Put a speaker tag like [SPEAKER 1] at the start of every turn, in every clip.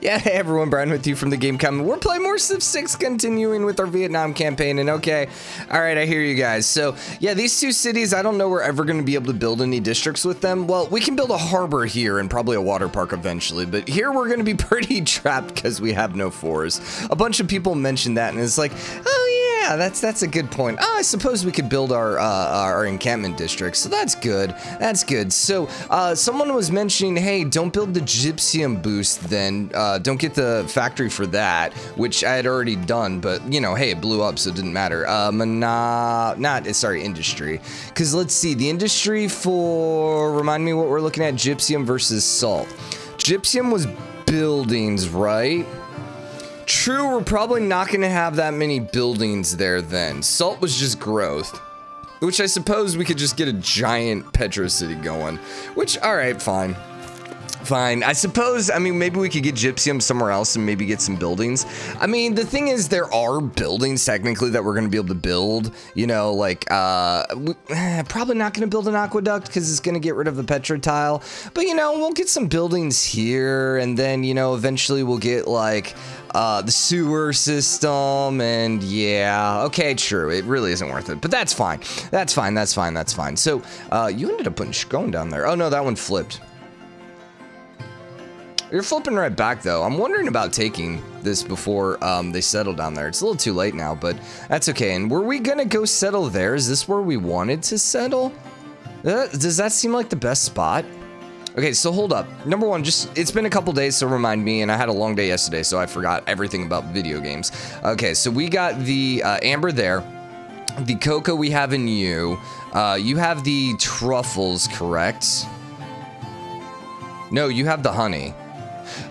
[SPEAKER 1] Yeah, hey everyone, Brian with you from the Game Common. We're playing more Civ 6, continuing with our Vietnam campaign, and okay, alright, I hear you guys. So, yeah, these two cities, I don't know we're ever going to be able to build any districts with them. Well, we can build a harbor here and probably a water park eventually, but here we're going to be pretty trapped because we have no fours. A bunch of people mentioned that, and it's like, oh yeah, that's that's a good point. Oh, I suppose we could build our uh, our encampment district, so that's good. That's good. So, uh, someone was mentioning, hey, don't build the gypsum boost then. Uh, don't get the factory for that, which I had already done, but you know, hey, it blew up, so it didn't matter. Uh, mana, not sorry, industry. Because let's see, the industry for remind me what we're looking at: gypsum versus salt. Gypsum was buildings, right? True, we're probably not going to have that many buildings there then. Salt was just growth. Which I suppose we could just get a giant Petra City going. Which, alright, fine. Fine. I suppose, I mean, maybe we could get Gypsum somewhere else and maybe get some buildings. I mean, the thing is, there are buildings technically that we're going to be able to build. You know, like, uh, we, probably not going to build an aqueduct because it's going to get rid of the Petra tile. But, you know, we'll get some buildings here and then, you know, eventually we'll get, like, uh, the sewer system, and yeah, okay, true, it really isn't worth it, but that's fine, that's fine, that's fine, that's fine. So, uh, you ended up putting Scone down there. Oh no, that one flipped. You're flipping right back though. I'm wondering about taking this before um, they settle down there. It's a little too late now, but that's okay. And were we gonna go settle there? Is this where we wanted to settle? Uh, does that seem like the best spot? Okay, so hold up. Number one, just, it's been a couple days, so remind me, and I had a long day yesterday, so I forgot everything about video games. Okay, so we got the uh, Amber there, the Cocoa we have in you, uh, you have the Truffles, correct? No, you have the Honey.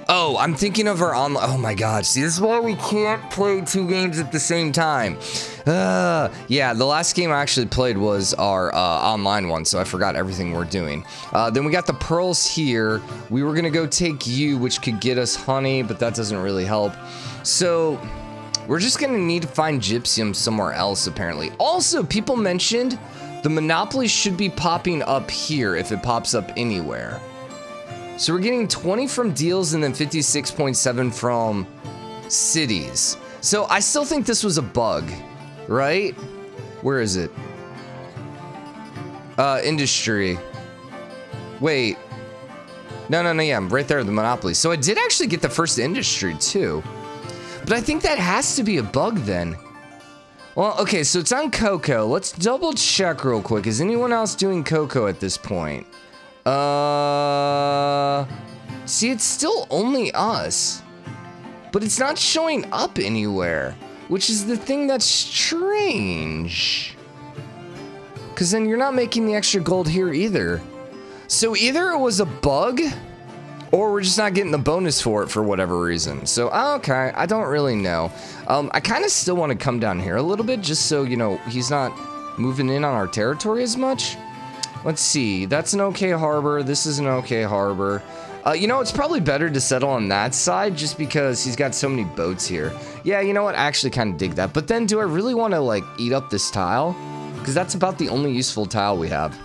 [SPEAKER 1] Oh, I'm thinking of our online. Oh my god, see, this is why we can't play two games at the same time. Uh, yeah, the last game I actually played was our uh, online one, so I forgot everything we're doing. Uh, then we got the pearls here. We were gonna go take you, which could get us honey, but that doesn't really help. So, we're just gonna need to find gypsum somewhere else, apparently. Also, people mentioned the monopoly should be popping up here if it pops up anywhere. So we're getting 20 from deals and then 56.7 from cities. So I still think this was a bug, right? Where is it? Uh, industry. Wait. No, no, no, yeah, I'm right there, the monopoly. So I did actually get the first industry too. But I think that has to be a bug then. Well, okay, so it's on Cocoa. Let's double check real quick. Is anyone else doing Cocoa at this point? Uh, see, it's still only us, but it's not showing up anywhere, which is the thing that's strange. Because then you're not making the extra gold here either. So either it was a bug, or we're just not getting the bonus for it for whatever reason. So, okay, I don't really know. Um, I kind of still want to come down here a little bit, just so, you know, he's not moving in on our territory as much. Let's see. That's an okay harbor. This is an okay harbor. Uh, you know, it's probably better to settle on that side just because he's got so many boats here. Yeah, you know what? I actually kind of dig that. But then do I really want to, like, eat up this tile? Because that's about the only useful tile we have.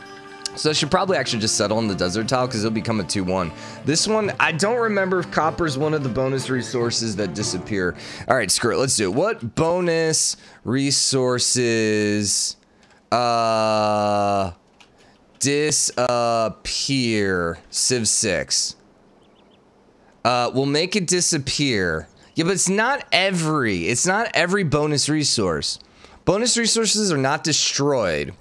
[SPEAKER 1] So I should probably actually just settle on the desert tile because it'll become a 2-1. This one, I don't remember if copper is one of the bonus resources that disappear. All right, screw it. Let's do it. What bonus resources... Uh disappear. Civ 6. Uh, we'll make it disappear. Yeah, but it's not every. It's not every bonus resource. Bonus resources are not destroyed.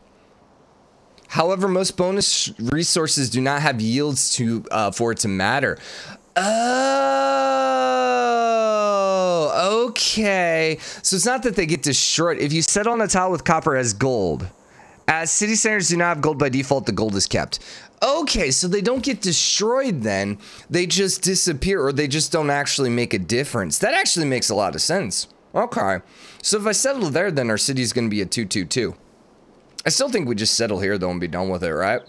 [SPEAKER 1] However, most bonus resources do not have yields to uh, for it to matter. Oh, okay. So it's not that they get destroyed. If you set on a tile with copper as gold, as city centers do not have gold by default, the gold is kept. Okay, so they don't get destroyed then. They just disappear or they just don't actually make a difference. That actually makes a lot of sense. Okay. So if I settle there, then our city's going to be a 222. I still think we just settle here, though, and be done with it, right?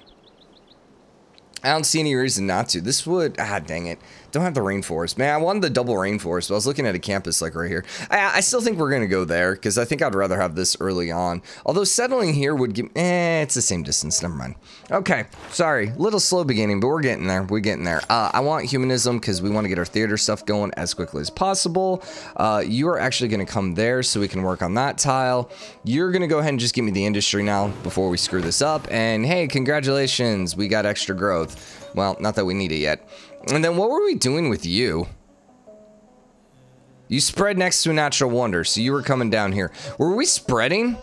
[SPEAKER 1] I don't see any reason not to. This would... Ah, dang it. Don't have the rainforest. Man, I wanted the double rainforest, but I was looking at a campus like right here. I, I still think we're going to go there because I think I'd rather have this early on. Although settling here would give... Eh, it's the same distance. Never mind. Okay, sorry. Little slow beginning, but we're getting there. We're getting there. Uh, I want humanism because we want to get our theater stuff going as quickly as possible. Uh, you are actually going to come there so we can work on that tile. You're going to go ahead and just give me the industry now before we screw this up. And hey, congratulations. We got extra growth. Well, not that we need it yet. And then what were we doing with you? You spread next to a natural wonder, so you were coming down here. Were we spreading?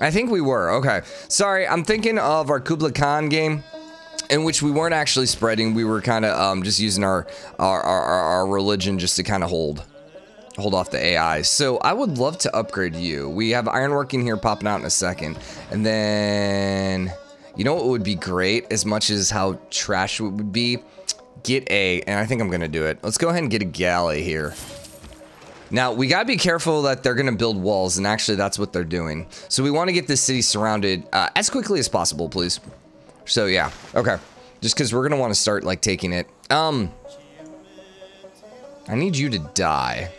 [SPEAKER 1] I think we were. Okay. Sorry, I'm thinking of our Kublai Khan game in which we weren't actually spreading. We were kind of um, just using our, our, our, our religion just to kind of hold hold off the AI. So I would love to upgrade you. We have ironworking here popping out in a second. And then, you know what would be great as much as how trash it would be? Get a, and I think I'm going to do it. Let's go ahead and get a galley here. Now, we gotta be careful that they're gonna build walls, and actually that's what they're doing. So we wanna get this city surrounded uh, as quickly as possible, please. So yeah, okay. Just because we're gonna wanna start, like, taking it. Um, I need you to die.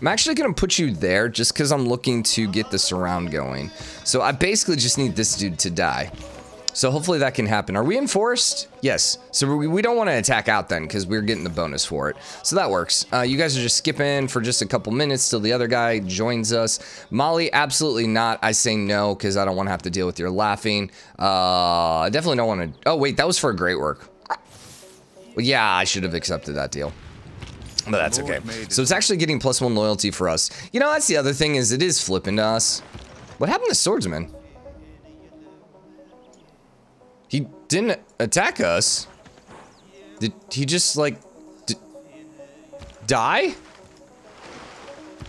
[SPEAKER 1] I'm actually gonna put you there just because I'm looking to get the surround going. So I basically just need this dude to die. So hopefully that can happen. Are we enforced? Yes. So we, we don't want to attack out then because we're getting the bonus for it. So that works. Uh, you guys are just skipping for just a couple minutes till the other guy joins us. Mali, absolutely not. I say no because I don't want to have to deal with your laughing. Uh, I definitely don't want to... Oh, wait. That was for a great work. Well, yeah, I should have accepted that deal. But that's okay. So it's actually getting plus one loyalty for us. You know, that's the other thing is it is flipping to us. What happened to swordsman? Didn't attack us. Did he just like die?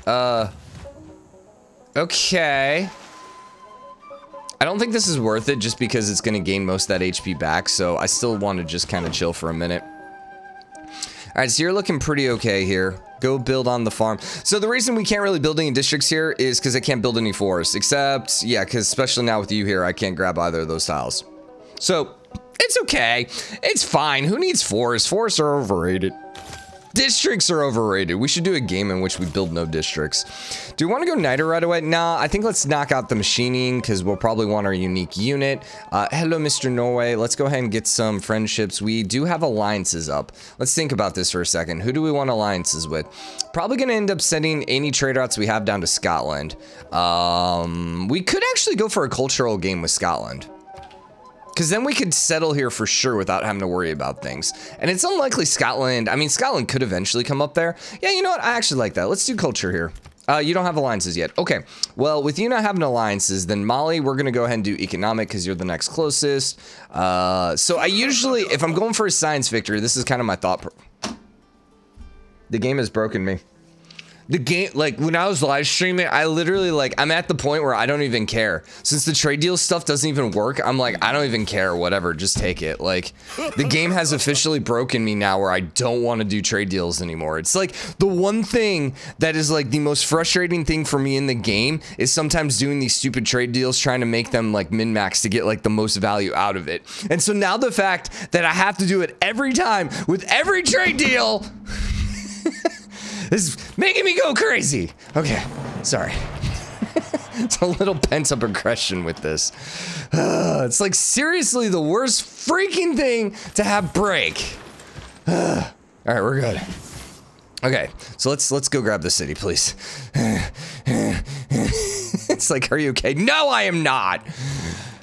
[SPEAKER 1] Uh. Okay. I don't think this is worth it just because it's going to gain most of that HP back, so I still want to just kind of chill for a minute. Alright, so you're looking pretty okay here. Go build on the farm. So the reason we can't really build any districts here is because I can't build any forests. Except, yeah, because especially now with you here, I can't grab either of those tiles. So, it's okay. It's fine. Who needs forests? Forests are overrated. Districts are overrated. We should do a game in which we build no districts. Do we want to go Niter right away? Nah, I think let's knock out the machining because we'll probably want our unique unit. Uh, hello, Mr. Norway. Let's go ahead and get some friendships. We do have alliances up. Let's think about this for a second. Who do we want alliances with? Probably going to end up sending any trade routes we have down to Scotland. Um, we could actually go for a cultural game with Scotland. Because then we could settle here for sure without having to worry about things. And it's unlikely Scotland, I mean, Scotland could eventually come up there. Yeah, you know what? I actually like that. Let's do culture here. Uh, you don't have alliances yet. Okay. Well, with you not having alliances, then Mali, we're going to go ahead and do economic because you're the next closest. Uh, so I usually, if I'm going for a science victory, this is kind of my thought. The game has broken me the game like when i was live streaming i literally like i'm at the point where i don't even care. Since the trade deal stuff doesn't even work i'm like i don't even care whatever just take it. Like the game has officially broken me now where i don't want to do trade deals anymore. It's like the one thing that is like the most frustrating thing for me in the game is sometimes doing these stupid trade deals trying to make them like min max to get like the most value out of it. And so now the fact that i have to do it every time with every trade deal This is making me go crazy. Okay, sorry. it's a little pent up aggression with this. Uh, it's like seriously the worst freaking thing to have break. Uh, all right, we're good. Okay, so let's let's go grab the city, please. it's like, are you okay? No, I am not.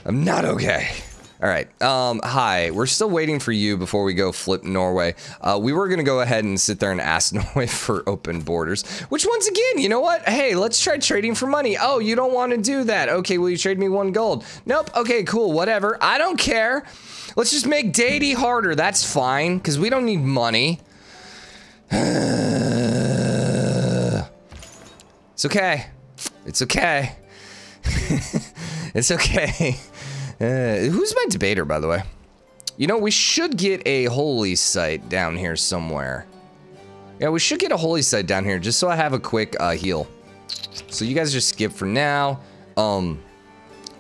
[SPEAKER 1] I'm not okay. All right. Um, hi. We're still waiting for you before we go flip Norway. Uh, we were going to go ahead and sit there and ask Norway for open borders, which once again, you know what? Hey, let's try trading for money. Oh, you don't want to do that. Okay, will you trade me one gold? Nope. Okay, cool. Whatever. I don't care. Let's just make deity harder. That's fine, because we don't need money. it's okay. It's okay. it's okay. Uh, who's my debater, by the way? You know, we should get a holy site down here somewhere. Yeah, we should get a holy site down here just so I have a quick uh, heal. So you guys just skip for now. Um,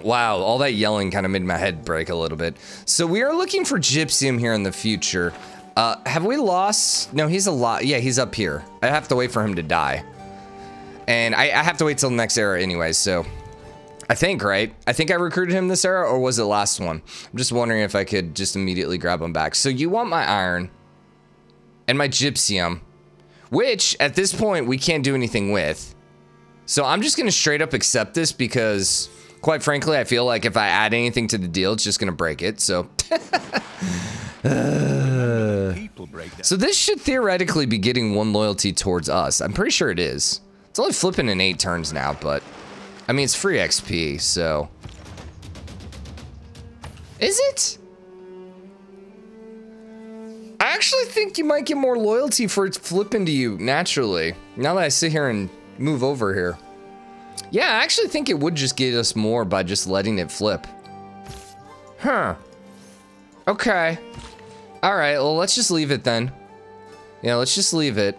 [SPEAKER 1] wow, all that yelling kind of made my head break a little bit. So we are looking for gypsum here in the future. Uh, have we lost? No, he's a lot. Yeah, he's up here. I have to wait for him to die. And I, I have to wait till the next era anyway, so... I think, right? I think I recruited him this era, or was it last one? I'm just wondering if I could just immediately grab him back. So you want my iron and my gypsum, which at this point we can't do anything with. So I'm just going to straight up accept this because, quite frankly, I feel like if I add anything to the deal, it's just going to break it. So... uh, so this should theoretically be getting one loyalty towards us. I'm pretty sure it is. It's only flipping in eight turns now, but... I mean, it's free XP, so... Is it? I actually think you might get more loyalty for it flipping to you naturally. Now that I sit here and move over here. Yeah, I actually think it would just get us more by just letting it flip. Huh. Okay. Alright, well, let's just leave it then. Yeah, let's just leave it.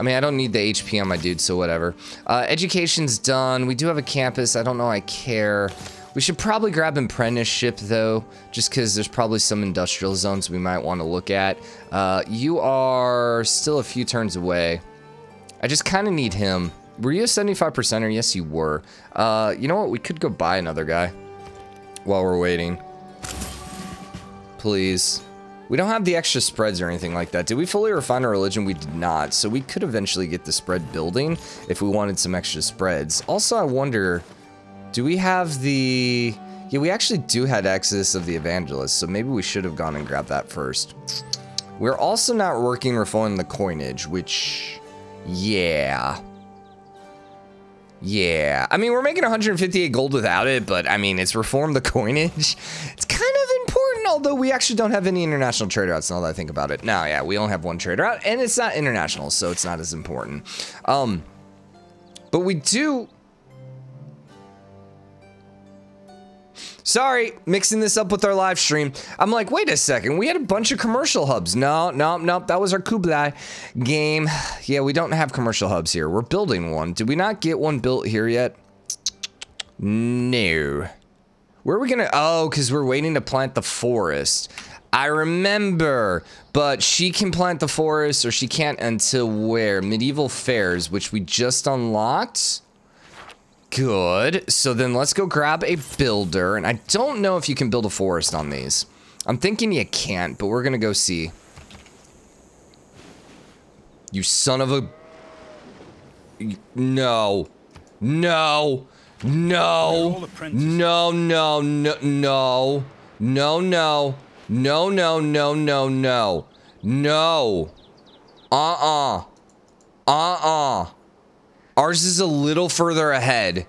[SPEAKER 1] I mean, I don't need the HP on my dude, so whatever. Uh, education's done. We do have a campus. I don't know I care. We should probably grab an apprenticeship, though, just because there's probably some industrial zones we might want to look at. Uh, you are still a few turns away. I just kind of need him. Were you a 75%er? Yes, you were. Uh, you know what? We could go buy another guy while we're waiting. Please. We don't have the extra spreads or anything like that. Did we fully refine our religion? We did not. So we could eventually get the spread building if we wanted some extra spreads. Also, I wonder, do we have the... Yeah, we actually do have Exodus of the Evangelist, so maybe we should have gone and grabbed that first. We're also not working reforming the coinage, which... Yeah. Yeah. I mean, we're making 158 gold without it, but I mean, it's reformed the coinage. It's kind of important, although we actually don't have any international trade routes now that I think about it. No, yeah, we only have one trade route, and it's not international, so it's not as important. Um, but we do Sorry, mixing this up with our live stream. I'm like, wait a second, we had a bunch of commercial hubs. No, no, no, that was our Kublai game. Yeah, we don't have commercial hubs here. We're building one. Did we not get one built here yet? No. Where are we gonna, oh, because we're waiting to plant the forest. I remember, but she can plant the forest or she can't until where? Medieval fairs, which we just unlocked. Good. So then let's go grab a builder. And I don't know if you can build a forest on these. I'm thinking you can't, but we're going to go see. You son of a... No. No. No. No, no, no, no. No, no. No, no, no, no, no. No. Uh-uh. Uh-uh. Ours is a little further ahead.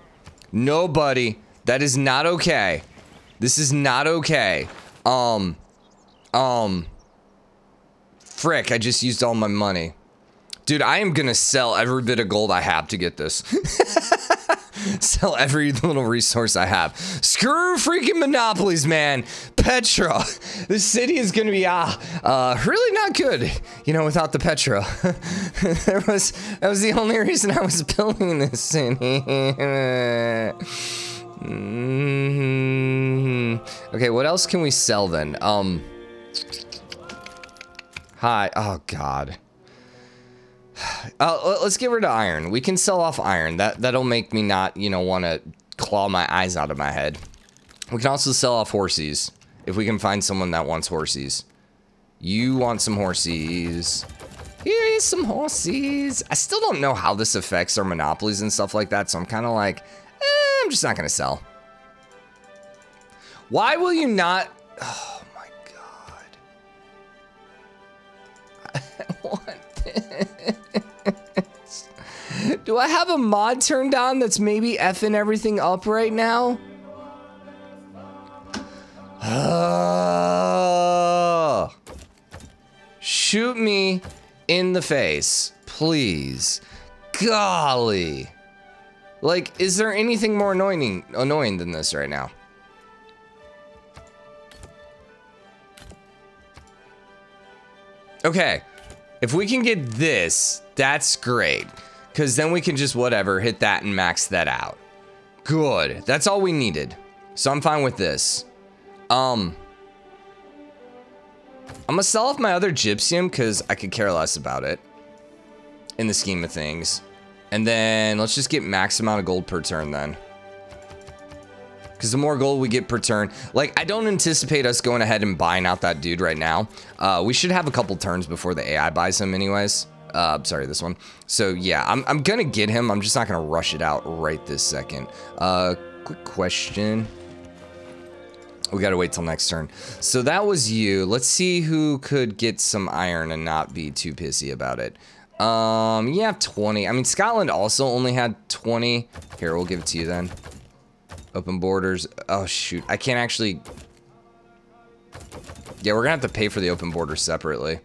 [SPEAKER 1] Nobody. That is not okay. This is not okay. Um. Um. Frick, I just used all my money. Dude, I am gonna sell every bit of gold I have to get this. sell every little resource I have. Screw freaking monopolies, man. Petra. This city is gonna be ah, uh, really not good. You know, without the Petra. there was that was the only reason I was building this city. mm -hmm. Okay, what else can we sell then? Um. Hi. Oh God. Uh, let's get rid of iron. We can sell off iron. That that'll make me not, you know, want to claw my eyes out of my head. We can also sell off horses if we can find someone that wants horses. You want some horses. Here is some horses. I still don't know how this affects our monopolies and stuff like that, so I'm kind of like, eh, I'm just not going to sell. Why will you not... Oh my god. I Do I have a mod turned on that's maybe effing everything up right now? Uh, shoot me in the face, please. Golly. Like, is there anything more annoying annoying than this right now? Okay. If we can get this, that's great. Because then we can just, whatever, hit that and max that out. Good. That's all we needed. So I'm fine with this. Um, I'm gonna sell off my other gypsum because I could care less about it in the scheme of things. And then let's just get max amount of gold per turn then. Because the more gold we get per turn, like I don't anticipate us going ahead and buying out that dude right now. Uh, we should have a couple turns before the AI buys him anyways. Uh, sorry, this one. So yeah, I'm, I'm gonna get him. I'm just not gonna rush it out right this second. Uh, quick question. We gotta wait till next turn. So that was you. Let's see who could get some iron and not be too pissy about it. Um, you have 20. I mean, Scotland also only had 20. Here, we'll give it to you then. Open borders. Oh, shoot. I can't actually... Yeah, we're gonna have to pay for the open border separately.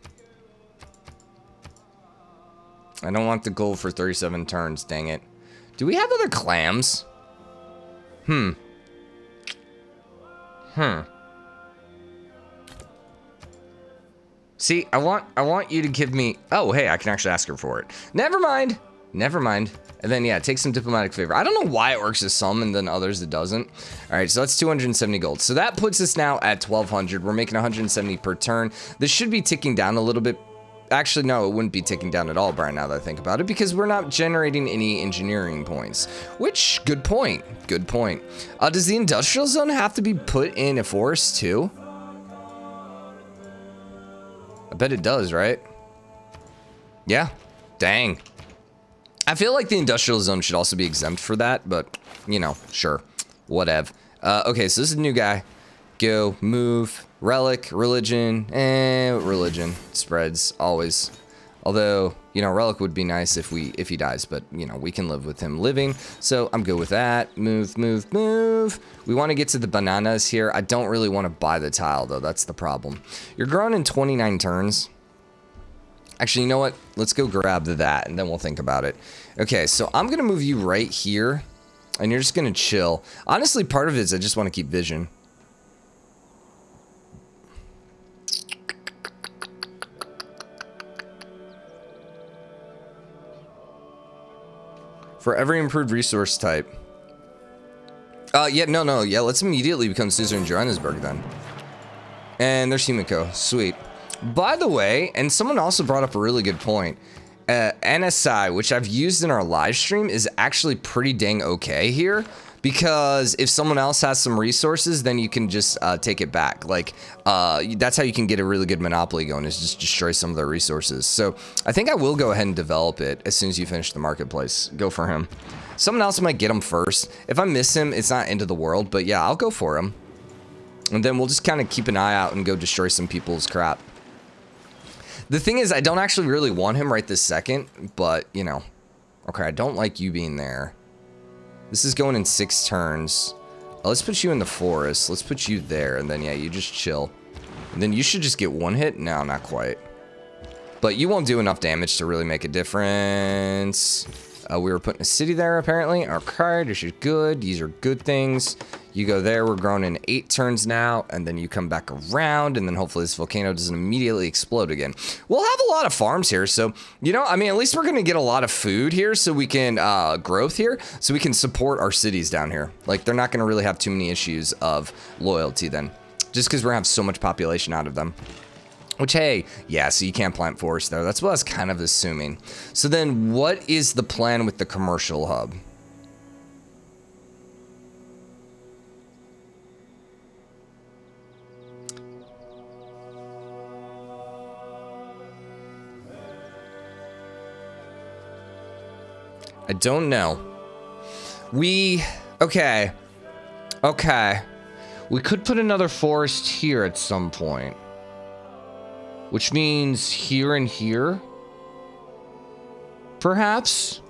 [SPEAKER 1] I don't want the gold for 37 turns, dang it. Do we have other clams? Hmm. Hmm. See, I want I want you to give me... Oh, hey, I can actually ask her for it. Never mind. Never mind. And then, yeah, take some diplomatic favor. I don't know why it works with some and then others it doesn't. All right, so that's 270 gold. So that puts us now at 1,200. We're making 170 per turn. This should be ticking down a little bit. Actually, no, it wouldn't be ticking down at all, Brian, now that I think about it, because we're not generating any engineering points. Which, good point. Good point. Uh, does the industrial zone have to be put in a forest, too? I bet it does, right? Yeah. Dang. I feel like the industrial zone should also be exempt for that, but, you know, sure. Whatever. Uh, okay, so this is a new guy. Go, move, relic, religion, eh, religion. Spreads, always. Although, you know, relic would be nice if we if he dies, but, you know, we can live with him living. So I'm good with that. Move, move, move. We want to get to the bananas here. I don't really want to buy the tile, though. That's the problem. You're growing in 29 turns. Actually, you know what? Let's go grab that, and then we'll think about it. Okay, so I'm going to move you right here, and you're just going to chill. Honestly, part of it is I just want to keep vision. For every improved resource type. Uh, yeah, no, no, yeah, let's immediately become suzerain Johannesburg then. And there's Himiko. Sweet. By the way, and someone also brought up a really good point. Uh, NSI, which I've used in our live stream, is actually pretty dang okay here. Because if someone else has some resources, then you can just uh, take it back. Like, uh, that's how you can get a really good monopoly going, is just destroy some of their resources. So I think I will go ahead and develop it as soon as you finish the marketplace. Go for him. Someone else might get him first. If I miss him, it's not into the world. But yeah, I'll go for him. And then we'll just kind of keep an eye out and go destroy some people's crap. The thing is, I don't actually really want him right this second, but, you know. Okay, I don't like you being there. This is going in six turns. Oh, let's put you in the forest. Let's put you there, and then, yeah, you just chill. And then you should just get one hit? No, not quite. But you won't do enough damage to really make a difference. Uh, we were putting a city there, apparently. Okay, this is good. These are good things. You go there. We're growing in eight turns now. And then you come back around. And then hopefully this volcano doesn't immediately explode again. We'll have a lot of farms here. So, you know, I mean, at least we're going to get a lot of food here. So we can, uh, growth here. So we can support our cities down here. Like, they're not going to really have too many issues of loyalty then. Just because we're going to have so much population out of them. Which, hey, yeah, so you can't plant forest there. That's what I was kind of assuming. So then what is the plan with the commercial hub? I don't know. We, okay, okay. We could put another forest here at some point. Which means here and here? Perhaps?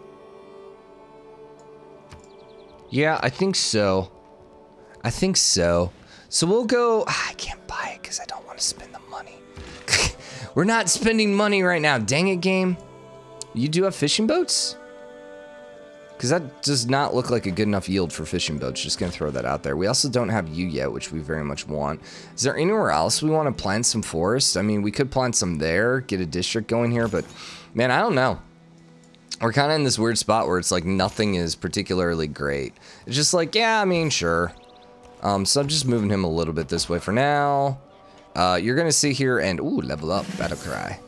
[SPEAKER 1] Yeah, I think so. I think so. So we'll go... Ah, I can't buy it because I don't want to spend the money. We're not spending money right now. Dang it, game. You do have fishing boats? Because that does not look like a good enough yield for fishing boats. Just going to throw that out there. We also don't have you yet, which we very much want. Is there anywhere else we want to plant some forests? I mean, we could plant some there, get a district going here, but man, I don't know. We're kind of in this weird spot where it's like nothing is particularly great. It's just like, yeah, I mean, sure. Um, so I'm just moving him a little bit this way for now. Uh, you're gonna see here and ooh, level up, battle cry.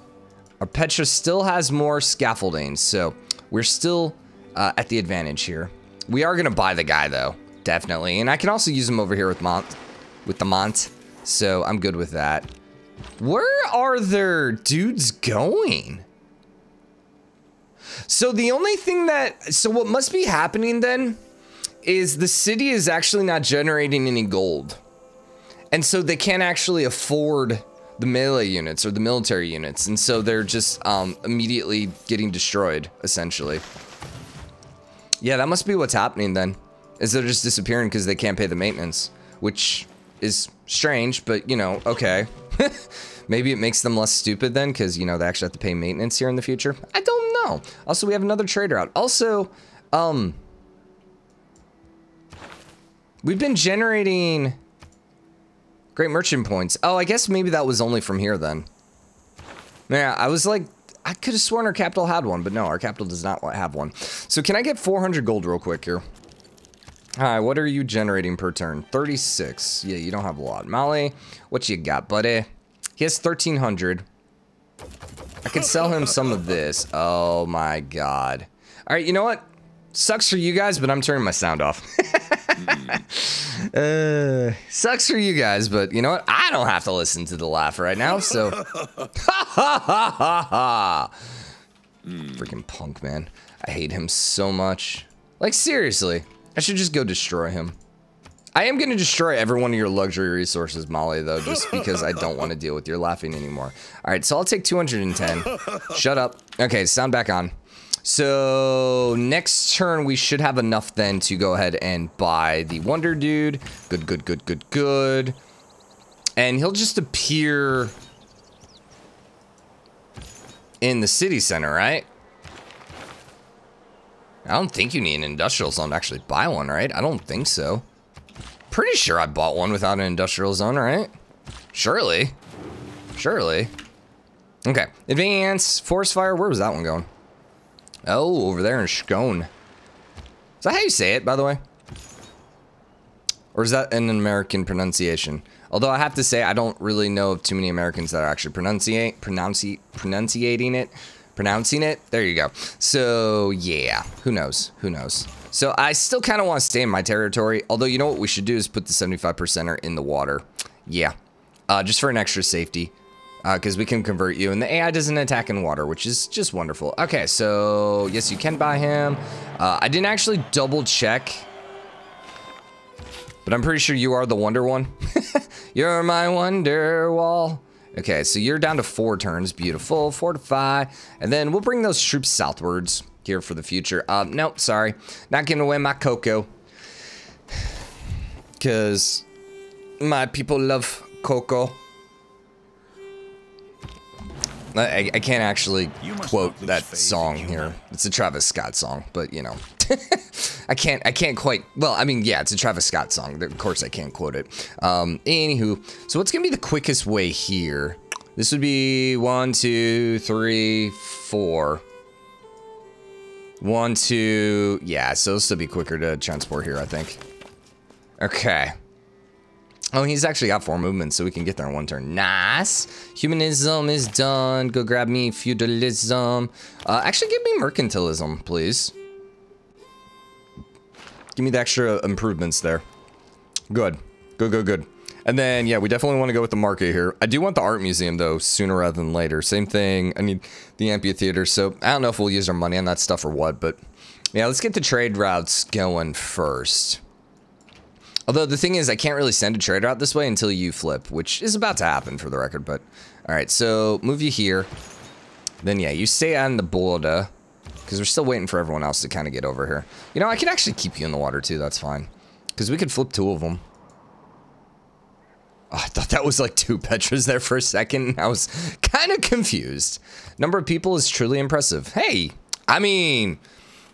[SPEAKER 1] Our Petra still has more scaffolding, so we're still uh, at the advantage here. We are gonna buy the guy though, definitely, and I can also use him over here with Mont, with the Mont. So I'm good with that. Where are their dudes going? So the only thing that, so what must be happening then is the city is actually not generating any gold. And so they can't actually afford the melee units or the military units. And so they're just um, immediately getting destroyed, essentially. Yeah, that must be what's happening then. Is they're just disappearing because they can't pay the maintenance. Which is strange, but you know, okay. Maybe it makes them less stupid then because, you know, they actually have to pay maintenance here in the future. I don't know. Also, we have another trader out. Also, um... We've been generating great merchant points. Oh, I guess maybe that was only from here then. Yeah, I was like, I could have sworn our capital had one, but no, our capital does not have one. So can I get 400 gold real quick here? Hi, what are you generating per turn? 36. Yeah, you don't have a lot. Mali, what you got, buddy? He has 1,300. I could sell him some of this. Oh my god. All right, you know what? Sucks for you guys, but I'm turning my sound off. uh, sucks for you guys, but you know what? I don't have to listen to the laugh right now, so. ha ha ha ha ha! Freaking punk, man. I hate him so much. Like, seriously. I should just go destroy him. I am going to destroy every one of your luxury resources, Mali, though, just because I don't want to deal with your laughing anymore. All right, so I'll take 210. Shut up. Okay, sound back on. So next turn, we should have enough then to go ahead and buy the Wonder Dude. Good, good, good, good, good. And he'll just appear in the city center, right? I don't think you need an industrial zone to actually buy one, right? I don't think so. Pretty sure I bought one without an industrial zone, right? Surely. Surely. Okay. Advance. Forest fire. Where was that one going? Oh, over there in Scone. Is that how you say it, by the way? Or is that an American pronunciation? Although I have to say, I don't really know of too many Americans that are actually pronunciate, pronunci pronunciating it. Pronouncing it. There you go. So, yeah. Who knows? Who knows? So, I still kind of want to stay in my territory. Although, you know what we should do is put the 75%er in the water. Yeah. Uh, just for an extra safety because uh, we can convert you. And the AI doesn't attack in water, which is just wonderful. Okay, so yes, you can buy him. Uh, I didn't actually double check, but I'm pretty sure you are the Wonder one. you're my Wonder Wall. Okay, so you're down to four turns. Beautiful. Fortify. And then we'll bring those troops southwards here for the future. Um, no, sorry. Not giving away my cocoa. Because my people love cocoa. I, I can't actually quote that song here. It's a Travis Scott song, but you know, I can't. I can't quite. Well, I mean, yeah, it's a Travis Scott song. Of course, I can't quote it. Um, anywho, so what's gonna be the quickest way here? This would be one, two, three, four. One, two, yeah. So this will be quicker to transport here, I think. Okay. Oh, he's actually got four movements, so we can get there in one turn. Nice. Humanism is done. Go grab me feudalism. Uh, actually, give me mercantilism, please. Give me the extra improvements there. Good. Good, good, good. And then, yeah, we definitely want to go with the market here. I do want the art museum, though, sooner rather than later. Same thing. I need the amphitheater. So I don't know if we'll use our money on that stuff or what, but yeah, let's get the trade routes going first. Although the thing is, I can't really send a trader out this way until you flip, which is about to happen for the record, but... Alright, so move you here. Then yeah, you stay on the border. Because we're still waiting for everyone else to kind of get over here. You know, I could actually keep you in the water too, that's fine. Because we could flip two of them. Oh, ah, I thought that was like two Petras there for a second. I was kind of confused. Number of people is truly impressive. Hey, I mean,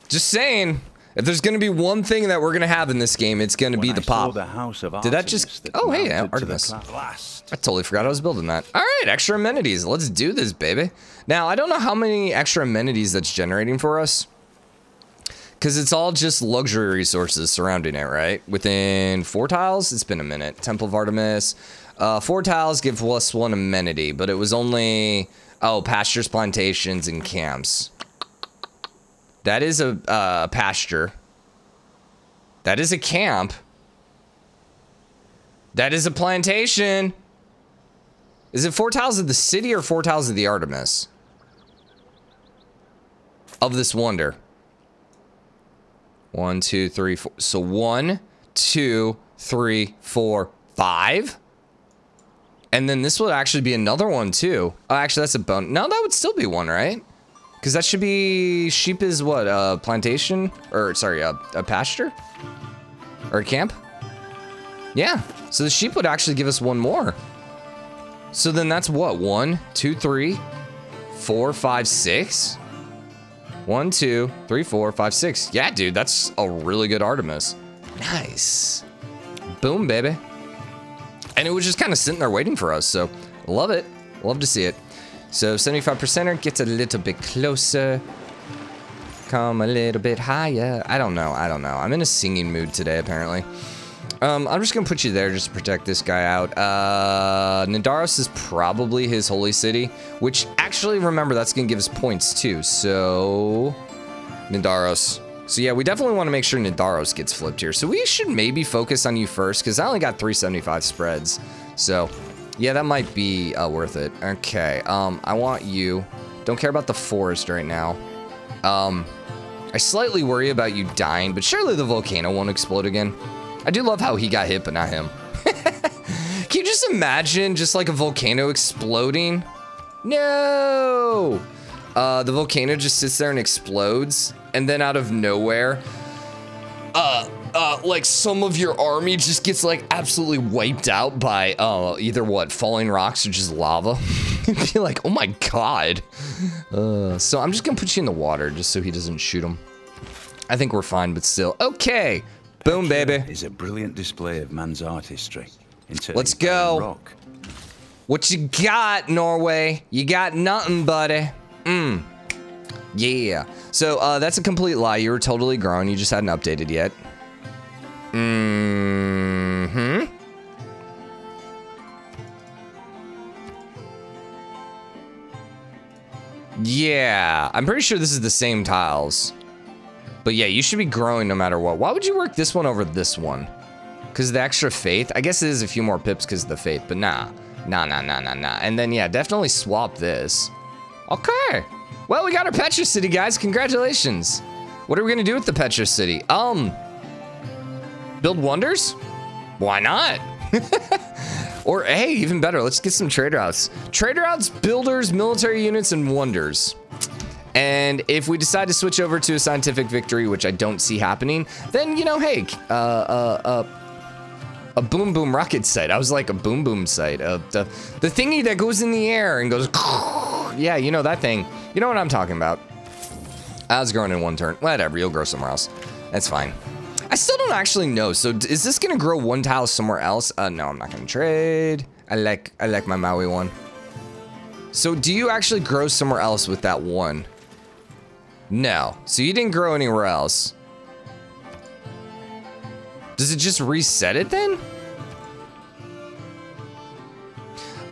[SPEAKER 1] just saying. If there's going to be one thing that we're going to have in this game, it's going to be the pop.
[SPEAKER 2] The house of
[SPEAKER 1] Did that just... That oh, hey, Artemis. I totally forgot I was building that. All right, extra amenities. Let's do this, baby. Now, I don't know how many extra amenities that's generating for us. Because it's all just luxury resources surrounding it, right? Within four tiles, it's been a minute. Temple of Artemis. Uh, four tiles give us one amenity, but it was only oh pastures, plantations, and camps. That is a uh, pasture. That is a camp. That is a plantation. Is it four tiles of the city or four tiles of the Artemis? Of this wonder. One, two, three, four. So one, two, three, four, five. And then this would actually be another one too. Oh, actually, that's a bone. No, that would still be one, right? Because that should be sheep is what a plantation or sorry, a, a pasture or a camp. Yeah. So the sheep would actually give us one more. So then that's what one, two, three, four, five, six. One, two, three, four, five, six. Yeah, dude, that's a really good Artemis. Nice. Boom, baby. And it was just kind of sitting there waiting for us, so love it. Love to see it. So 75%er gets a little bit closer. Come a little bit higher. I don't know. I don't know. I'm in a singing mood today, apparently. Um, I'm just gonna put you there just to protect this guy out. Uh, Nidaros is probably his holy city, which actually, remember, that's gonna give us points too. So, Nidaros. So yeah, we definitely want to make sure Nidaros gets flipped here. So we should maybe focus on you first, because I only got 375 spreads. So, yeah, that might be uh, worth it. Okay, um, I want you. Don't care about the forest right now. Um, I slightly worry about you dying, but surely the volcano won't explode again. I do love how he got hit, but not him. Can you just imagine just like a volcano exploding? No! Uh, the volcano just sits there and explodes, and then out of nowhere, uh, uh, like some of your army just gets like absolutely wiped out by uh, either what falling rocks or just lava. You'd be like, oh my god. Uh, so I'm just gonna put you in the water just so he doesn't shoot him. I think we're fine, but still. Okay, boom, baby.
[SPEAKER 2] Is a brilliant display of man's artistry.
[SPEAKER 1] Let's go. Rock. What you got, Norway? You got nothing, buddy. Mmm. Yeah. So uh, that's a complete lie. You were totally grown. You just hadn't updated yet. Mm-hmm. Yeah, I'm pretty sure this is the same tiles. But yeah, you should be growing no matter what. Why would you work this one over this one? Because the extra faith? I guess it is a few more pips because of the faith, but nah. Nah, nah, nah, nah, nah. And then, yeah, definitely swap this. Okay. Well, we got our Petra City, guys. Congratulations. What are we going to do with the Petra City? Um, build wonders? Why not? or, hey, even better, let's get some trade routes. Trade routes, builders, military units, and wonders. And if we decide to switch over to a scientific victory, which I don't see happening, then, you know, hey, uh, uh, uh, a boom boom rocket site. I was like a boom boom site. Uh, the, the thingy that goes in the air and goes, yeah, you know that thing. You know what I'm talking about. I was growing in one turn. Whatever, you'll grow somewhere else. That's fine. I still don't actually know. So is this gonna grow one tile somewhere else? Uh, no, I'm not gonna trade. I like, I like my Maui one. So do you actually grow somewhere else with that one? No. So you didn't grow anywhere else. Does it just reset it then?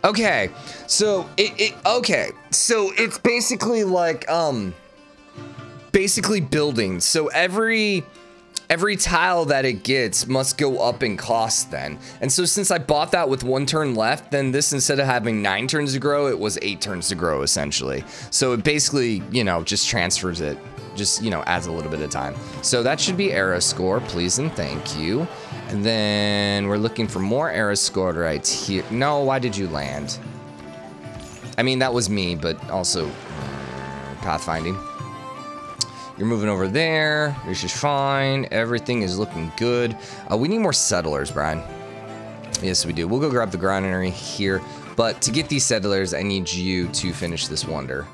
[SPEAKER 1] Okay, so it, it okay, so it's basically like um basically building. So every every tile that it gets must go up in cost then. And so since I bought that with one turn left, then this instead of having nine turns to grow, it was eight turns to grow essentially. So it basically, you know, just transfers it just, you know, adds a little bit of time. So that should be era score, please and thank you. And then we're looking for more era score right here. No, why did you land? I mean, that was me, but also uh, pathfinding. You're moving over there, which is fine. Everything is looking good. Uh, we need more settlers, Brian. Yes, we do. We'll go grab the granary here. But to get these settlers, I need you to finish this wonder.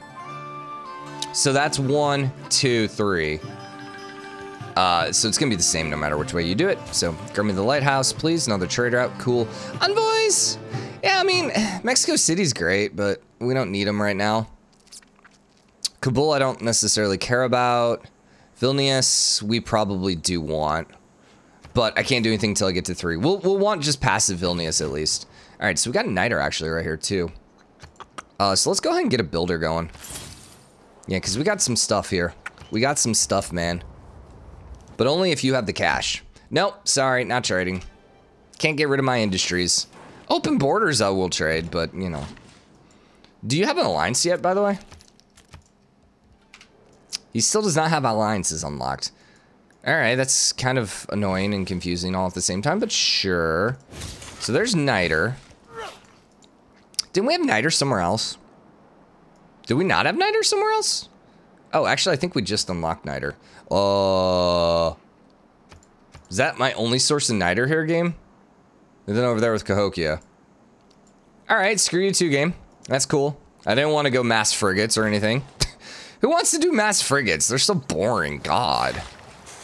[SPEAKER 1] So that's one, two, three. Uh, so it's gonna be the same no matter which way you do it. So grab me the lighthouse, please. Another trader out. Cool. Envoys. Yeah, I mean, Mexico City's great, but we don't need them right now. Kabul, I don't necessarily care about. Vilnius, we probably do want, but I can't do anything until I get to three. We'll we'll want just passive Vilnius at least, All right, so we got a niter actually right here too. Uh, so let's go ahead and get a builder going. Yeah, because we got some stuff here. We got some stuff, man. But only if you have the cash. Nope, sorry, not trading. Can't get rid of my industries. Open borders I will trade, but, you know. Do you have an alliance yet, by the way? He still does not have alliances unlocked. Alright, that's kind of annoying and confusing all at the same time, but sure. So there's Niter. Didn't we have Niter somewhere else? Did we not have Niter somewhere else? Oh, actually, I think we just unlocked Niter. Uh, is that my only source of Niter here, game? And then over there with Cahokia. All right, screw you two, game. That's cool. I didn't want to go mass frigates or anything. Who wants to do mass frigates? They're so boring. God.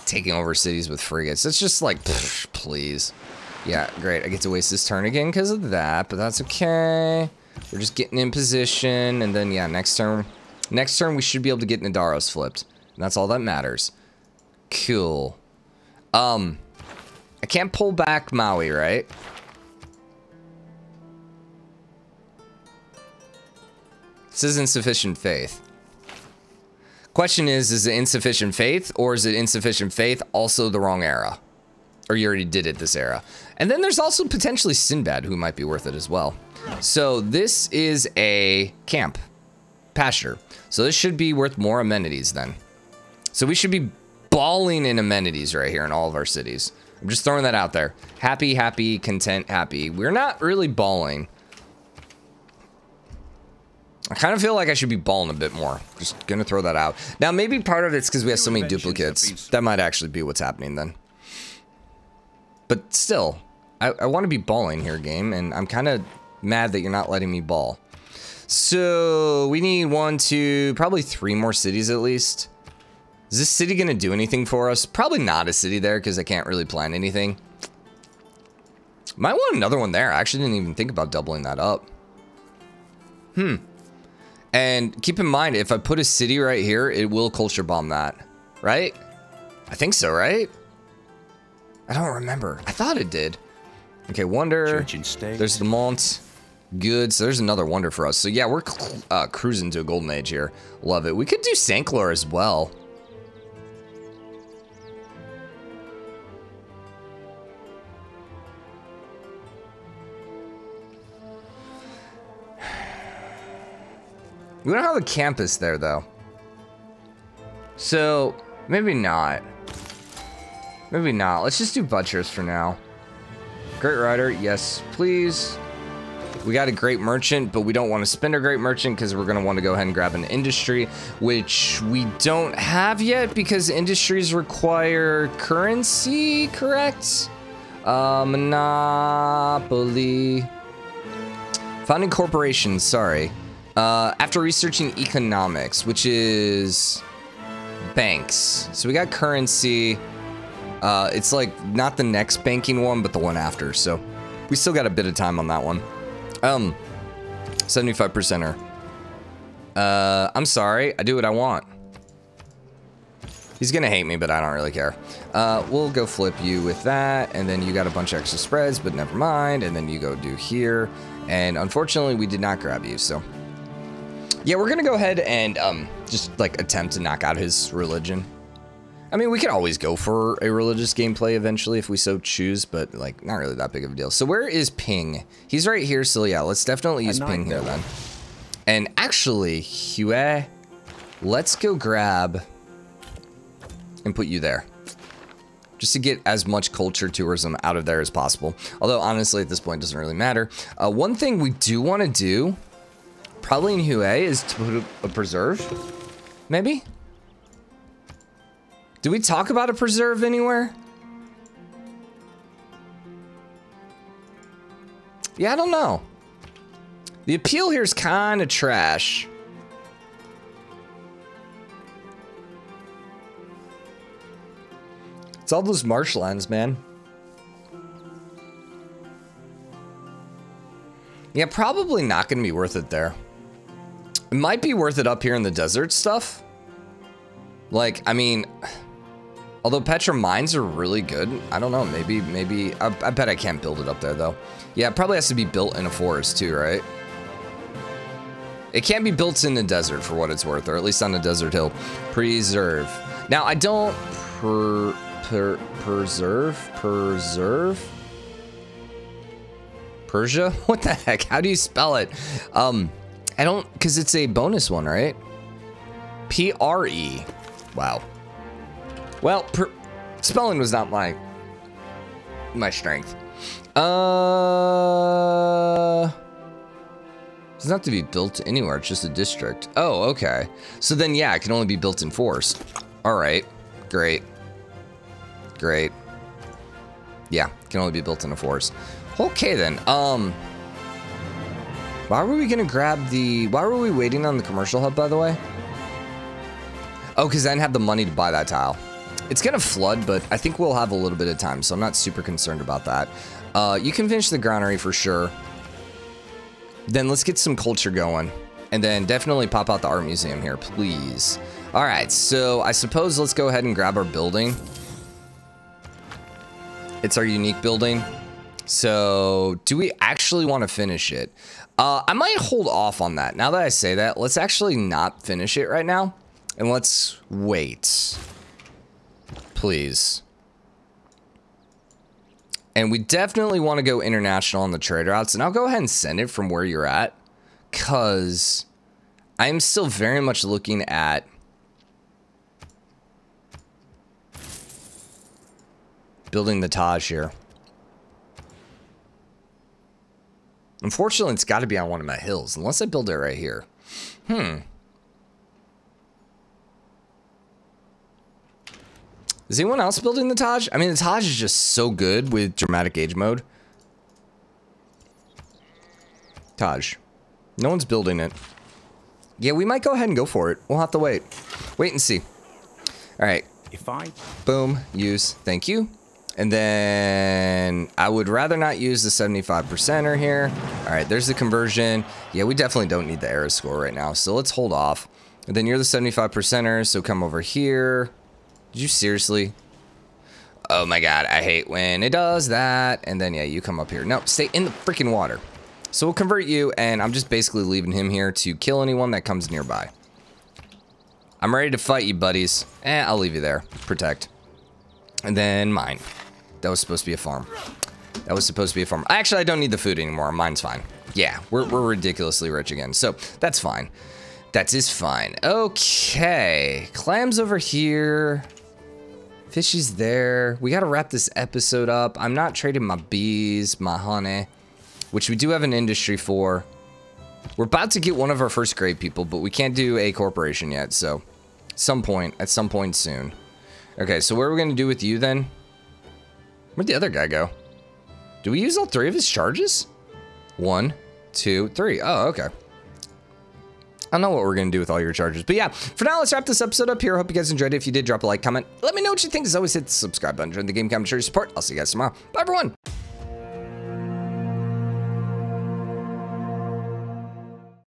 [SPEAKER 1] Taking over cities with frigates. It's just like, pff, please. Yeah, great. I get to waste this turn again because of that, but that's okay. We're just getting in position, and then, yeah, next turn, next turn we should be able to get Nadaros flipped. And that's all that matters. Cool. Um, I can't pull back Maui, right? This is insufficient faith. Question is, is it insufficient faith, or is it insufficient faith also the wrong era? Or you already did it this era. And then there's also potentially Sinbad, who might be worth it as well. So this is a camp, pasture. So this should be worth more amenities then. So we should be balling in amenities right here in all of our cities. I'm just throwing that out there. Happy, happy, content, happy. We're not really balling. I kind of feel like I should be balling a bit more. Just gonna throw that out. Now, maybe part of it's because we have so many duplicates. That might actually be what's happening then. But still, I, I want to be balling here, game, and I'm kind of mad that you're not letting me ball. So, we need one, two, probably three more cities at least. Is this city going to do anything for us? Probably not a city there because I can't really plan anything. Might want another one there. I actually didn't even think about doubling that up. Hmm. And keep in mind, if I put a city right here, it will culture bomb that. Right? I think so, right? I don't remember. I thought it did. Okay, Wonder.
[SPEAKER 2] Church and state.
[SPEAKER 1] There's the Mont. Good. So there's another Wonder for us. So yeah, we're uh, cruising to a golden age here. Love it. We could do Sankore as well. We don't have a campus there, though. So, maybe not. Maybe not. Let's just do Butchers for now. Great Writer, yes, please. We got a Great Merchant, but we don't want to spend a Great Merchant because we're going to want to go ahead and grab an Industry, which we don't have yet because industries require currency, correct? Uh, monopoly. Founding corporations, sorry. Uh, after researching economics, which is banks. So we got currency. Uh, it's like not the next banking one, but the one after. So we still got a bit of time on that one. Um, 75 percenter. Uh, I'm sorry. I do what I want. He's gonna hate me, but I don't really care. Uh, we'll go flip you with that, and then you got a bunch of extra spreads, but never mind. And then you go do here, and unfortunately, we did not grab you. So, yeah, we're gonna go ahead and um, just like attempt to knock out his religion. I mean, we could always go for a religious gameplay eventually if we so choose, but like not really that big of a deal. So where is Ping? He's right here, so yeah, let's definitely use Ping here then. And actually, Hue, let's go grab and put you there. Just to get as much culture tourism out of there as possible. Although, honestly, at this point, it doesn't really matter. Uh, one thing we do want to do, probably in Hue, is to put a, preserve. Maybe? Do we talk about a preserve anywhere? Yeah, I don't know. The appeal here is kind of trash. It's all those marshlands, man. Yeah, probably not going to be worth it there. It might be worth it up here in the desert stuff. Like, I mean, Although Petra mines are really good. I don't know. Maybe, maybe. I, I bet I can't build it up there, though. Yeah, it probably has to be built in a forest, too, right? It can't be built in the desert, for what it's worth, or at least on a desert hill. Preserve. Now, I don't... Per, per, preserve? Preserve? Persia? What the heck? How do you spell it? Um, I don't... Because it's a bonus one, right? P-R-E. Wow. Well, per, spelling was not my my strength. Uh, it doesn't to be built anywhere. It's just a district. Oh, okay. So then, yeah, it can only be built in forest. All right, great, great. Yeah, can only be built in a forest. Okay then. Um, why were we gonna grab the? Why were we waiting on the commercial hub, by the way? Oh, because I didn't have the money to buy that tile. It's gonna flood, but I think we'll have a little bit of time, so I'm not super concerned about that. Uh, you can finish the granary for sure. Then let's get some culture going. And then definitely pop out the art museum here, please. All right, so I suppose let's go ahead and grab our building. It's our unique building. So do we actually want to finish it? Uh, I might hold off on that. Now that I say that, let's actually not finish it right now. And let's wait please. And we definitely want to go international on the trade routes. And I'll go ahead and send it from where you're at. Because I'm still very much looking at... Building the Taj here. Unfortunately, it's got to be on one of my hills. Unless I build it right here. Hmm. Is anyone else building the Taj? I mean, the Taj is just so good with dramatic age mode. Taj. No one's building it. Yeah, we might go ahead and go for it. We'll have to wait. Wait and see. All right.
[SPEAKER 2] If I...
[SPEAKER 1] Boom. Use. Thank you. And then I would rather not use the 75%er here. All right, there's the conversion. Yeah, we definitely don't need the era score right now. So let's hold off. And then you're the 75%er, so come over here. Did you seriously? Oh my god, I hate when it does that. And then, yeah, you come up here. No, stay in the freaking water. So we'll convert you, and I'm just basically leaving him here to kill anyone that comes nearby. I'm ready to fight you, buddies. Eh, I'll leave you there. Protect. And then mine. That was supposed to be a farm. That was supposed to be a farm. Actually, I don't need the food anymore. Mine's fine. Yeah, we're, we're ridiculously rich again. So that's fine. That is fine. Okay. Clams over here. Fishy's there. We got to wrap this episode up. I'm not trading my bees, my honey, which we do have an industry for. We're about to get one of our first great people, but we can't do a corporation yet, so some point, at some point soon. Okay, so what are we going to do with you then? Where'd the other guy go? Do we use all three of his charges? One, two, three. Oh, okay. I don't know what we're going to do with all your charges. But yeah, for now, let's wrap this episode up here. Hope you guys enjoyed it. If you did, drop a like, comment. Let me know what you think. As always, hit the subscribe button. Join the game, comment, share your support. I'll see you guys tomorrow. Bye, everyone.